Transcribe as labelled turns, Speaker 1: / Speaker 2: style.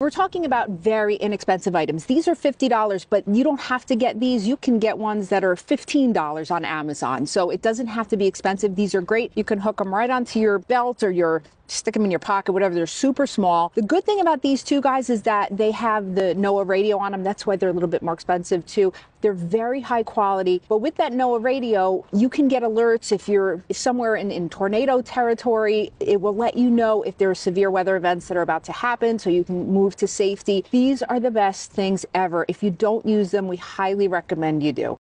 Speaker 1: We're talking about very inexpensive items. These are $50, but you don't have to get these. You can get ones that are $15 on Amazon. So it doesn't have to be expensive. These are great. You can hook them right onto your belt or your stick them in your pocket, whatever. They're super small. The good thing about these two guys is that they have the NOAA radio on them. That's why they're a little bit more expensive too. They're very high quality. But with that NOAA radio, you can get alerts if you're somewhere in, in tornado territory. It will let you know if there are severe weather events that are about to happen so you can move to safety. These are the best things ever. If you don't use them, we highly recommend you do.